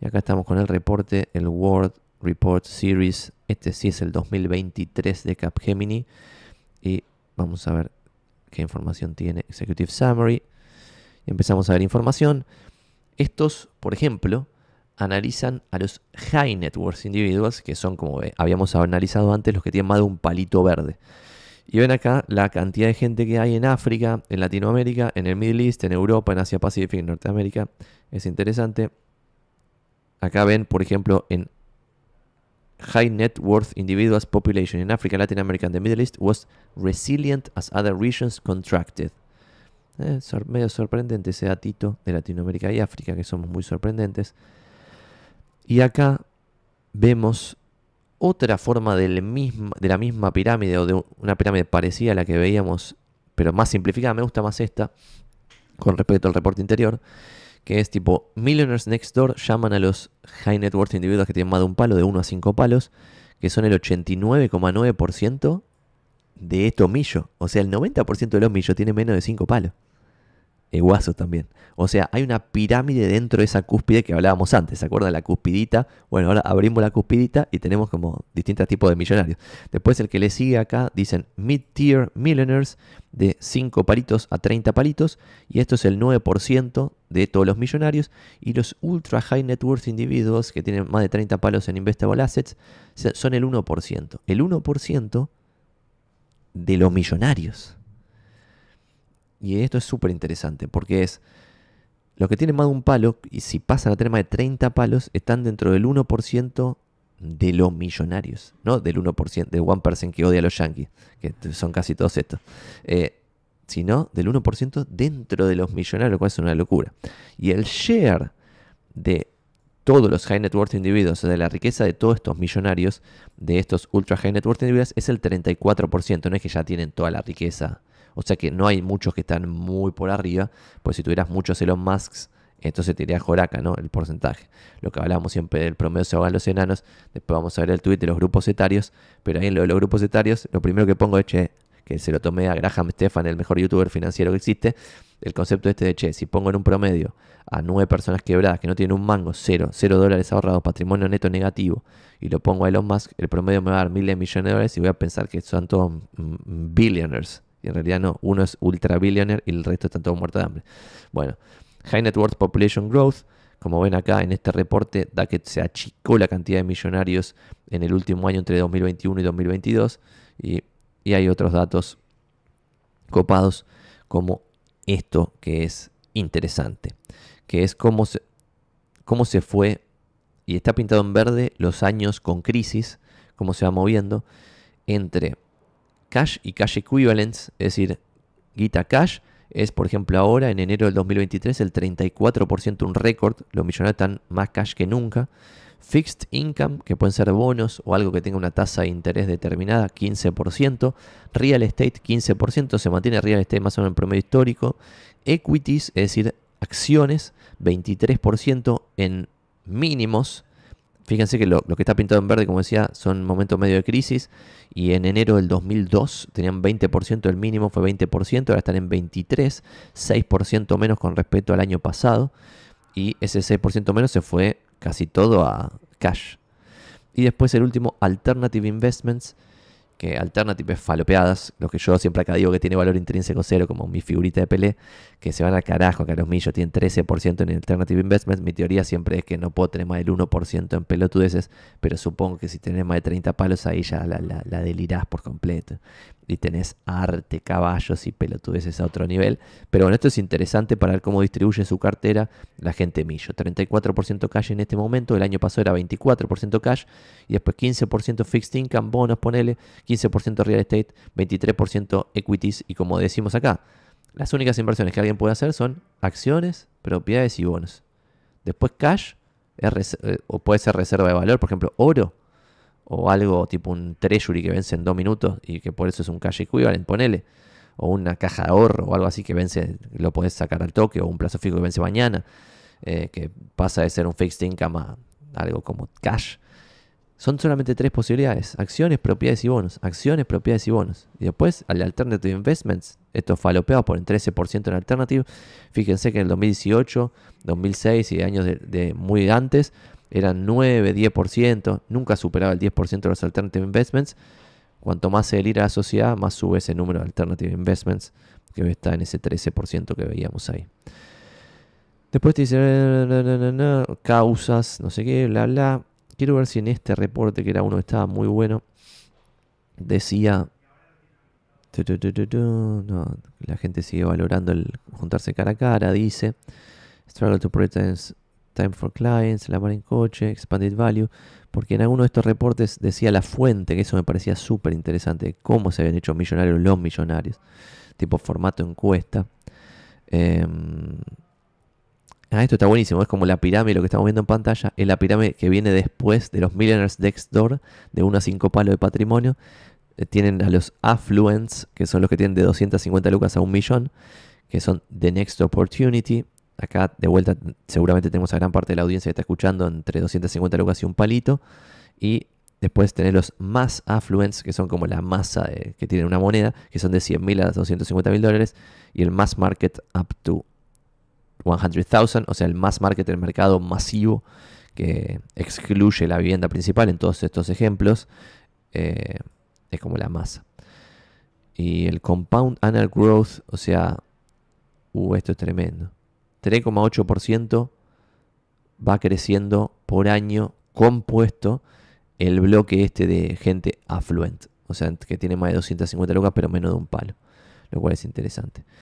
Y acá estamos con el reporte, el World Report Series. Este sí es el 2023 de Capgemini. Y vamos a ver qué información tiene Executive Summary. Y empezamos a ver información. Estos, por ejemplo, analizan a los high net worth individuals, que son como habíamos analizado antes, los que tienen más de un palito verde. Y ven acá la cantidad de gente que hay en África, en Latinoamérica, en el Middle East, en Europa, en Asia Pacífico, en Norteamérica. Es interesante. Acá ven, por ejemplo, en High Net Worth Individuals Population in Africa, Latin America, and the Middle East was resilient as other regions contracted. Eh, medio sorprendente ese datito de Latinoamérica y África, que somos muy sorprendentes. Y acá vemos otra forma de la misma pirámide o de una pirámide parecida a la que veíamos, pero más simplificada. Me gusta más esta con respecto al reporte interior, que es tipo Millionaires Next Door llaman a los high net worth individuos que tienen más de un palo, de 1 a 5 palos, que son el 89,9% de estos millos. O sea, el 90% de los millos tiene menos de 5 palos. Guaso también. O sea, hay una pirámide dentro de esa cúspide que hablábamos antes. ¿Se acuerdan? La cuspidita. Bueno, ahora abrimos la cuspidita y tenemos como distintos tipos de millonarios. Después el que le sigue acá dicen mid-tier millionaires de 5 palitos a 30 palitos. Y esto es el 9% de todos los millonarios. Y los ultra high net worth individuos que tienen más de 30 palos en investable assets son el 1%. El 1% de los millonarios. Y esto es súper interesante porque es los que tienen más de un palo, y si pasan a tener más de 30 palos, están dentro del 1% de los millonarios, no del 1%, del 1% que odia a los yankees, que son casi todos estos, eh, sino del 1% dentro de los millonarios, lo cual es una locura. Y el share de todos los high net worth individuos, de la riqueza de todos estos millonarios, de estos ultra high net worth individuos, es el 34%, no es que ya tienen toda la riqueza o sea que no hay muchos que están muy por arriba, pues si tuvieras muchos Elon Musks, entonces te iría joraca, ¿no? El porcentaje. Lo que hablábamos siempre del promedio se ahogan los enanos. Después vamos a ver el tweet de los grupos etarios. Pero ahí en lo de los grupos etarios, lo primero que pongo es, che, que se lo tomé a Graham Stefan, el mejor youtuber financiero que existe. El concepto este de, che, si pongo en un promedio a nueve personas quebradas que no tienen un mango, cero, cero dólares ahorrados, patrimonio neto negativo, y lo pongo a Elon Musk, el promedio me va a dar miles de millones de dólares y voy a pensar que son todos billionaires. Y en realidad no, uno es ultra billionaire y el resto están todos muertos de hambre. Bueno, High Net Worth Population Growth, como ven acá en este reporte, da que se achicó la cantidad de millonarios en el último año entre 2021 y 2022. Y, y hay otros datos copados como esto que es interesante, que es cómo se, cómo se fue, y está pintado en verde, los años con crisis, cómo se va moviendo entre cash y cash equivalents, es decir, guita cash, es por ejemplo ahora en enero del 2023 el 34% un récord, los millonarios están más cash que nunca. Fixed income, que pueden ser bonos o algo que tenga una tasa de interés determinada, 15%. Real estate, 15%, se mantiene real estate más o menos en promedio histórico. Equities, es decir, acciones, 23% en mínimos Fíjense que lo, que está pintado en verde, como decía, son momentos medio de crisis. Y en enero del 2002 tenían 20%, el mínimo fue 20%, ahora están en 23%, 6% menos con respecto al año pasado. Y ese 6% menos se fue casi todo a cash. Y después el último, Alternative Investments, que Alternative falopeadas, lo que yo siempre acá digo que tiene valor intrínseco cero, como mi figurita de Pelé, que se van al carajo, que a los millos tienen 13% en Alternative Investments. Mi teoría siempre es que no puedo tener más del 1% en pelotudeces, pero supongo que si tenés más de 30 palos ahí ya la, la delirás por completo y tenés arte, caballos y pelotudeces a otro nivel. Pero bueno, esto es interesante para ver cómo distribuye su cartera la gente millo. 34% cash en este momento, el año pasado era 24% cash y después 15% fixed income, bonos, ponele, 15% real estate, 23% equities y como decimos acá, las únicas inversiones que alguien puede hacer son acciones, propiedades y bonos. Después cash, eh, o puede ser reserva de valor, por ejemplo, oro o algo tipo un treasury que vence en dos minutos y que por eso es un cash equivalent, ponele, o una caja de ahorro o algo así que vence, lo podés sacar al toque, o un plazo fijo que vence mañana, eh, que pasa de ser un fixed income a algo como cash. Son solamente tres posibilidades: acciones, propiedades y bonos. Acciones, propiedades y bonos. Y después, al Alternative Investments, esto falopeado por el 13% en Alternative. Fíjense que en el 2018, 2006 y años de, muy antes eran 9, 10%. Nunca superaba el 10% de los Alternative Investments. Cuanto más se a la sociedad, más sube ese número de Alternative Investments, que está en ese 13% que veíamos ahí. Después te dice causas, no sé qué, bla, bla. Quiero ver si en este reporte, que era uno que estaba muy bueno, decía... la gente sigue valorando el juntarse cara a cara, dice... Struggle to protect time for clients, la mar en coche, expanded value, porque en alguno de estos reportes decía la fuente, que eso me parecía súper interesante, cómo se habían hecho millonarios los millonarios, tipo formato encuesta. Eh, Ah, esto está buenísimo. Es como la pirámide, lo que estamos viendo en pantalla. Es la pirámide que viene después de los Millionaires Next Door, de 1 a 5 palos de patrimonio. Eh, tienen a los Affluents, que son los que tienen de 250 lucas a un millón, que son The Next Opportunity. Acá, de vuelta, seguramente tenemos a gran parte de la audiencia que está escuchando entre 250 lucas y un palito. Y después tener los más affluents, que son como la masa que tiene una moneda, que son de 100.000 a 250.000 dólares. Y el mass market up to 100,000, o sea, el mass market, el mercado masivo que excluye la vivienda principal en todos estos ejemplos, eh, es como la masa. Y el compound annual growth, o sea, uh, esto es tremendo. 3,8% va creciendo por año compuesto el bloque este de gente affluent. O sea, que tiene más de 250 lucas, pero menos de un palo. Lo cual es interesante.